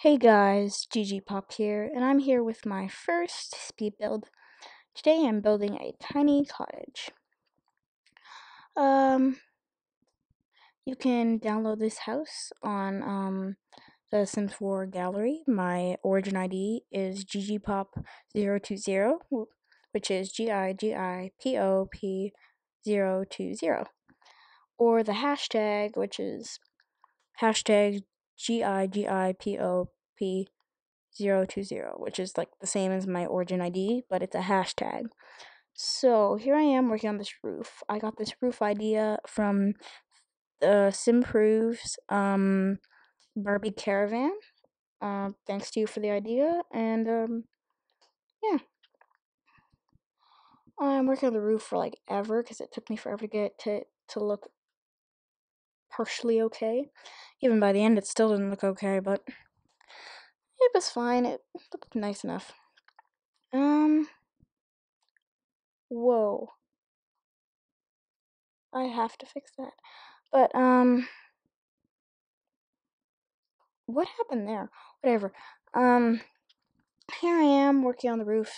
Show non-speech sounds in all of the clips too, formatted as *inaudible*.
Hey guys, Gigipop here, and I'm here with my first speed build. Today I'm building a tiny cottage. Um, you can download this house on um, the Sims 4 gallery. My origin ID is gigipop020, which is G-I-G-I-P-O-P 020. Or the hashtag, which is hashtag G-I-G-I-P-O-P 020, which is like the same as my origin ID, but it's a hashtag. So here I am working on this roof. I got this roof idea from the Simproves um, Barbie Caravan. Uh, thanks to you for the idea, and um, yeah. I'm working on the roof for like ever because it took me forever to get to to look partially okay. Even by the end, it still didn't look okay, but it was fine. It looked nice enough. Um. Whoa. I have to fix that. But, um. What happened there? Whatever. Um. Here I am working on the roof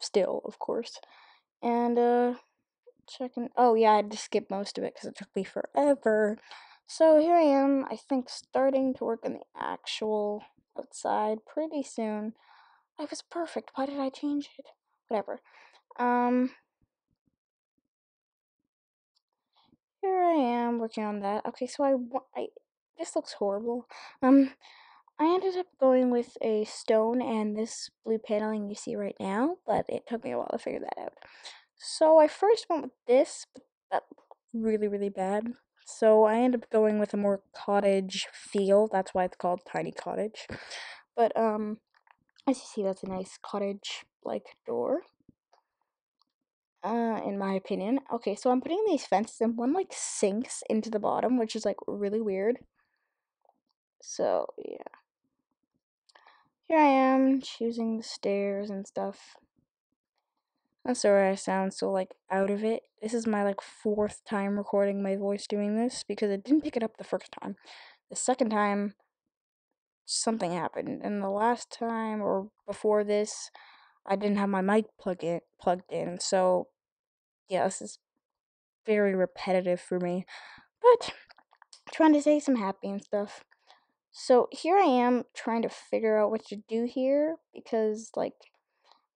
still, of course. And, uh. Checking. Oh, yeah, I had to skip most of it because it took me forever. So here I am, I think, starting to work on the actual outside pretty soon. I was perfect. Why did I change it? Whatever. Um. Here I am working on that. Okay, so I, I this looks horrible. Um, I ended up going with a stone and this blue paneling you see right now, but it took me a while to figure that out. So I first went with this, but that looked really really bad. So I ended up going with a more cottage feel. That's why it's called tiny cottage. But um, as you see, that's a nice cottage like door uh, in my opinion. Okay, so I'm putting these fences and one like sinks into the bottom, which is like really weird. So, yeah. Here I am choosing the stairs and stuff. I'm sorry I sound so like out of it. This is my like fourth time recording my voice doing this because it didn't pick it up the first time. The second time something happened and the last time or before this I didn't have my mic plug in, plugged in. So yeah, this is very repetitive for me. But trying to say some happy and stuff. So here I am trying to figure out what to do here because like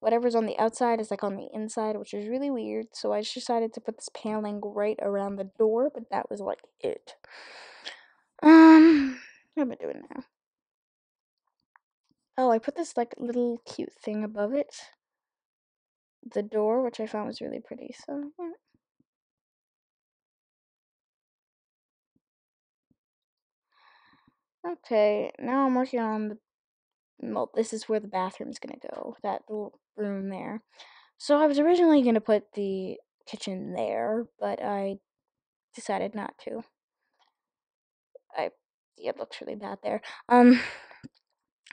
whatever's on the outside is like on the inside, which is really weird. So I just decided to put this paneling right around the door, but that was like it. Um, what am I doing now? Oh, I put this like little cute thing above it. The door, which I found was really pretty. So yeah. Okay, now I'm working on the. Well, this is where the bathroom's gonna go. That little room there. So I was originally gonna put the kitchen there, but I decided not to. I yeah, it looks really bad there. Um.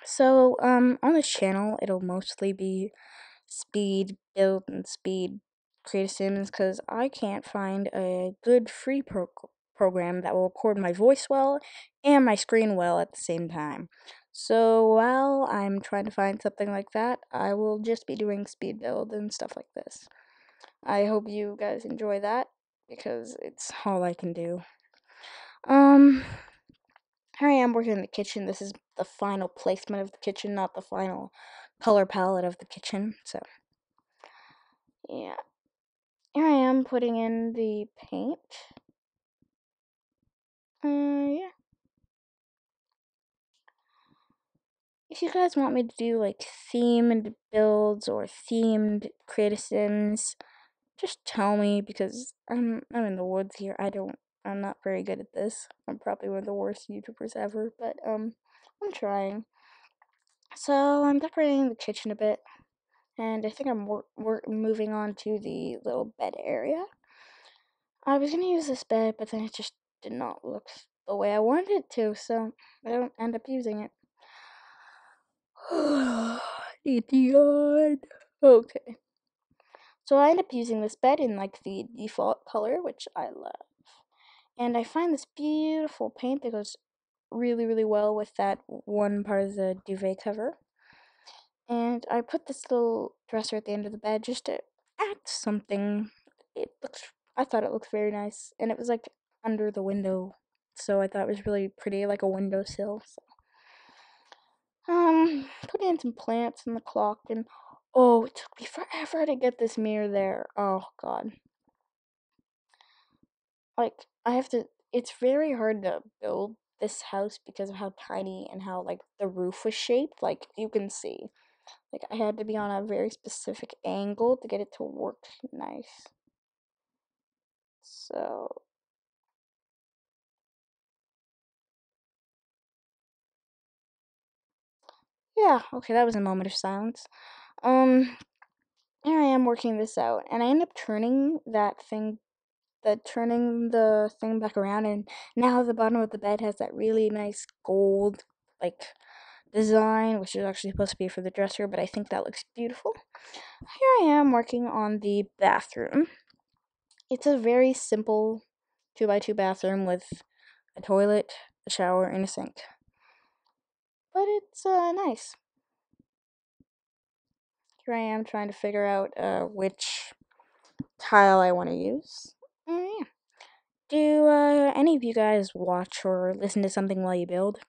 So um, on this channel, it'll mostly be speed build and speed create sims because I can't find a good free pro- program that will record my voice well and my screen well at the same time. So while I'm trying to find something like that, I will just be doing speed build and stuff like this. I hope you guys enjoy that because it's all I can do. Um, here I am working in the kitchen. This is the final placement of the kitchen, not the final color palette of the kitchen. So, yeah. Here I am putting in the paint. Uh, yeah. If you guys want me to do like themed builds or themed creative sims, just tell me because I'm I'm in the woods here. I don't I'm not very good at this. I'm probably one of the worst YouTubers ever, but um I'm trying. So I'm decorating the kitchen a bit, and I think I'm wor- wor- moving on to the little bed area. I was gonna use this bed, but then it just did not look the way I wanted it to, so I don't end up using it. *sighs* Idiot. Okay. So I end up using this bed in like the default color, which I love. And I find this beautiful paint that goes really, really well with that one part of the duvet cover. And I put this little dresser at the end of the bed just to add something. It looks, I thought it looked very nice. And it was like under the window. So I thought it was really pretty, like a windowsill. So. Um, put in some plants in the clock and oh, it took me forever to get this mirror there. Oh god. Like I have to it's very hard to build this house because of how tiny and how like the roof was shaped. Like you can see. Like I had to be on a very specific angle to get it to work nice. So yeah, okay, that was a moment of silence. Um here I am working this out and I end up turning that thing the turning the thing back around and now the bottom of the bed has that really nice gold like design which is actually supposed to be for the dresser but I think that looks beautiful. Here I am working on the bathroom. It's a very simple 2 by 2 bathroom with a toilet, a shower, and a sink. But it's uh, nice. Here I am trying to figure out uh, which tile I want to use. Oh, yeah. Do uh, any of you guys watch or listen to something while you build?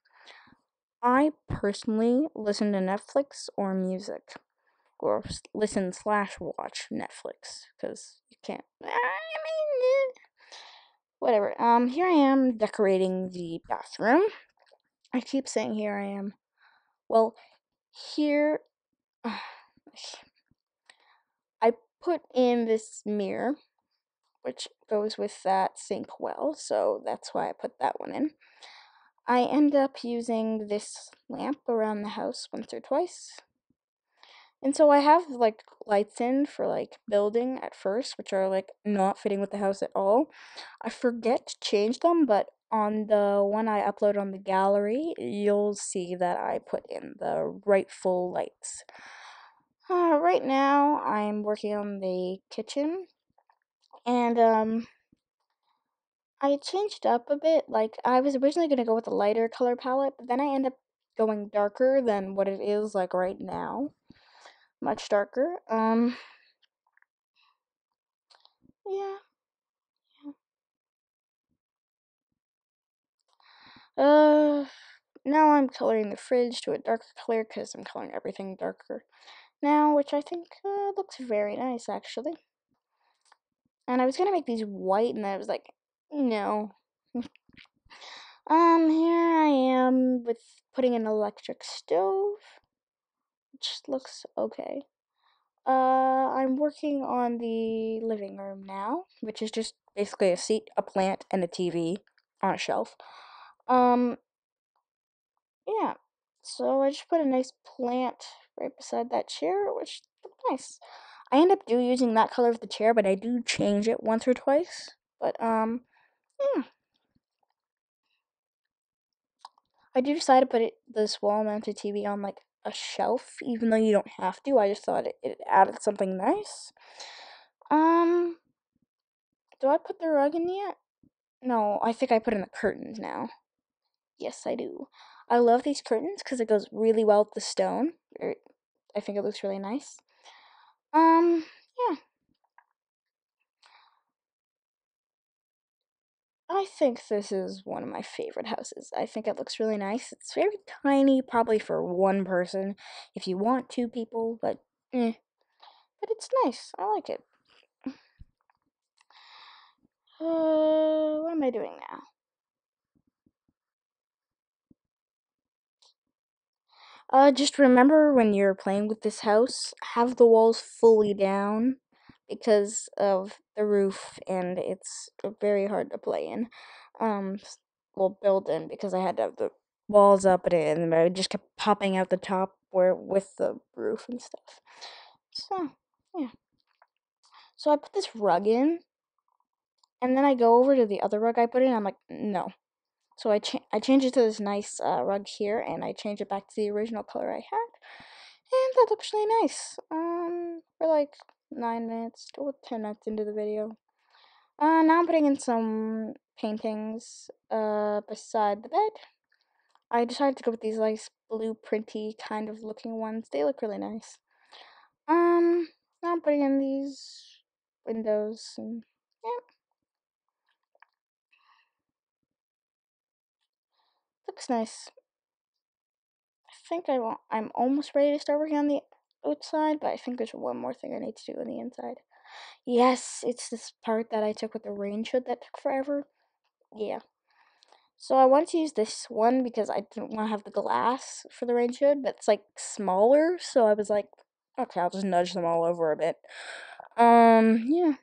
I personally listen to Netflix or music, or listen slash watch Netflix because you can't. I mean, eh, whatever. Um, here I am decorating the bathroom. I keep saying here I am. Well, here *sighs* I put in this mirror which goes with that sink well, so that's why I put that one in. I end up using this lamp around the house once or twice. And so I have like lights in for like building at first, which are like not fitting with the house at all. I forget to change them, but on the one I upload on the gallery, you'll see that I put in the rightful lights. Uh, right now, I'm working on the kitchen and um I changed up a bit. Like I was originally gonna go with a lighter color palette, but then I end up going darker than what it is like right now. Much darker. Um yeah. Uh now I'm coloring the fridge to a darker color because I'm coloring everything darker now, which I think uh, looks very nice actually. And I was gonna make these white, and then I was like, no. *laughs* um, here I am with putting an electric stove, which looks okay. Uh, I'm working on the living room now, which is just basically a seat, a plant, and a TV on a shelf. Um, yeah. So I just put a nice plant right beside that chair, which looked nice. I end up do using that color of the chair, but I do change it once or twice. But um, yeah. I do decide to put it this wall-mounted TV on like a shelf, even though you don't have to. I just thought it, it added something nice. Um, do I put the rug in yet? No, I think I put in the curtains now. Yes, I do. I love these curtains because it goes really well with the stone. I think it looks really nice. Um, yeah. I think this is one of my favorite houses. I think it looks really nice. It's very tiny, probably for one person if you want two people, but eh. But it's nice. I like it. *sighs* Uh, what am I doing now? Uh, just remember when you're playing with this house, have the walls fully down because of the roof and it's very hard to play in. Um, well, build in because I had to have the walls up and, and I just kept popping out the top where with the roof and stuff. So, yeah. So I put this rug in and then I go over to the other rug I put in. I'm like, no, so I, cha- I changed it to this nice uh, rug here, and I changed it back to the original color I had. And that looks really nice. Um, for like 9 minutes, or 10 minutes into the video. Uh, now I'm putting in some paintings uh, beside the bed. I decided to go with these nice blueprinty kind of looking ones. They look really nice. Um, now I'm putting in these windows and yeah. Looks nice. I think I want, I'm almost ready to start working on the outside, but I think there's one more thing I need to do on the inside. Yes, it's this part that I took with the range hood that took forever. Yeah. So I wanted to use this one because I didn't want to have the glass for the range hood, but it's like smaller, so I was like, okay, I'll just nudge them all over a bit. Um, yeah.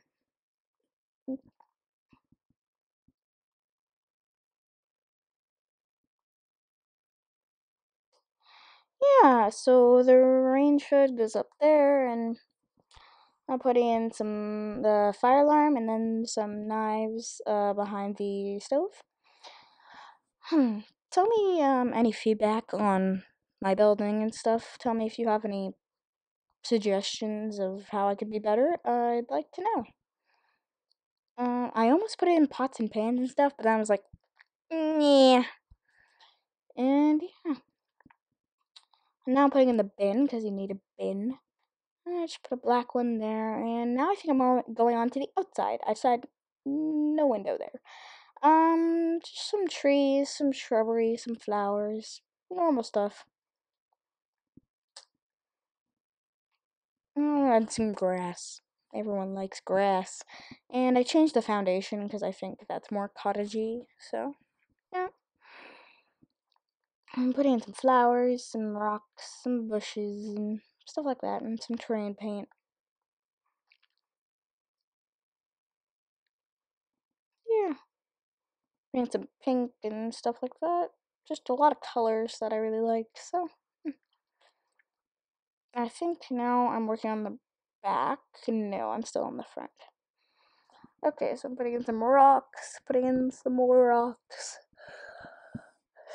Yeah, so the range hood goes up there, and I'll put in some the fire alarm and then some knives uh, behind the stove. Hmm. Tell me um, any feedback on my building and stuff. Tell me if you have any suggestions of how I could be better. I'd like to know. Uh, I almost put it in pots and pans and stuff, but I was like, yeah. And yeah. Now I'm putting in the bin because you need a bin. I just put a black one there, and now I think I'm going on to the outside. I said no window there. Um, just some trees, some shrubbery, some flowers, normal stuff. Oh, and some grass. Everyone likes grass. And I changed the foundation because I think that's more cottagey. So. I'm putting in some flowers, some rocks, some bushes, and stuff like that, and some terrain paint. Yeah. And some pink and stuff like that. Just a lot of colors that I really like. So, hmm. I think now I'm working on the back. No, I'm still on the front. Okay, so I'm putting in some rocks, putting in some more rocks.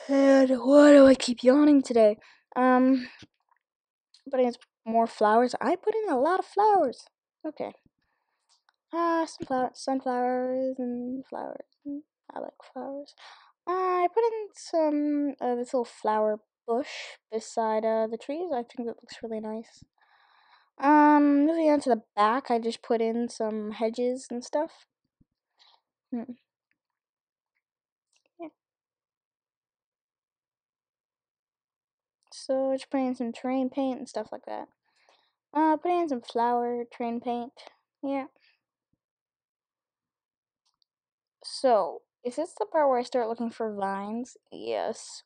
And why do I keep yawning today? Um, putting in more flowers. I put in a lot of flowers. Okay. Ah, uh, some flower, sunflowers and flowers. I like flowers. I put in some uh, this little flower bush beside uh, the trees. I think that looks really nice. Um, moving on to the back, I just put in some hedges and stuff. Hmm. So just putting in some terrain paint and stuff like that. Uh, putting in some flower terrain paint. Yeah. So, is this the part where I start looking for vines? Yes.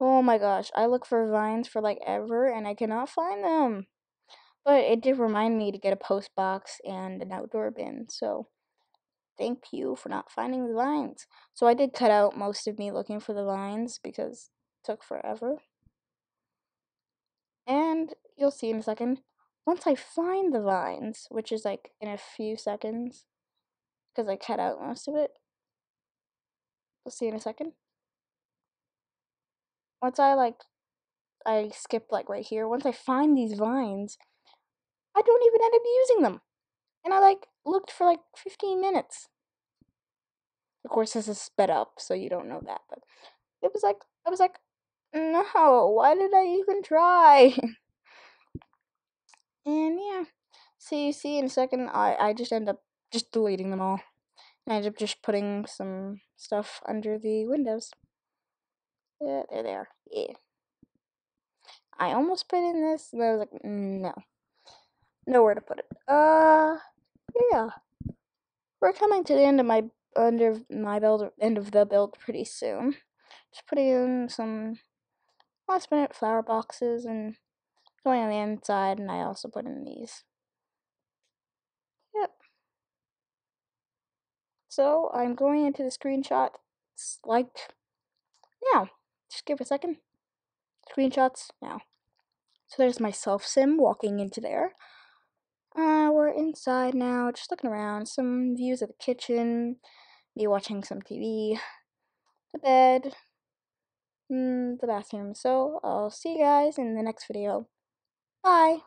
Oh my gosh, I look for vines for like ever and I cannot find them. But it did remind me to get a post box and an outdoor bin, so thank you for not finding the vines. So I did cut out most of me looking for the vines because it took forever. And you'll see in a second, once I find the vines, which is like in a few seconds, because I cut out most of it, we'll see in a second. Once I like, I skip like right here, once I find these vines, I don't even end up using them. And I like looked for like 15 minutes. Of course, this is sped up, so you don't know that, but it was like, I was like, no, why did I even try? *laughs* and yeah, so you see in a second, I, I just end up just deleting them all. And I end up just putting some stuff under the windows. Yeah, there they are. Yeah. I almost put in this, and I was like, no nowhere to put it. Uh, yeah. We're coming to the end of my under my build end of the build pretty soon. Just putting in some last minute flower boxes and going on the inside, and I also put in these. Yep. So I'm going into the screenshot. It's like now. Just give a second. Screenshots now. So there's my self sim walking into there. Uh, we're inside now, just looking around. Some views of the kitchen, me watching some TV, the bed, Mm, the bathroom. So I'll see you guys in the next video. Bye!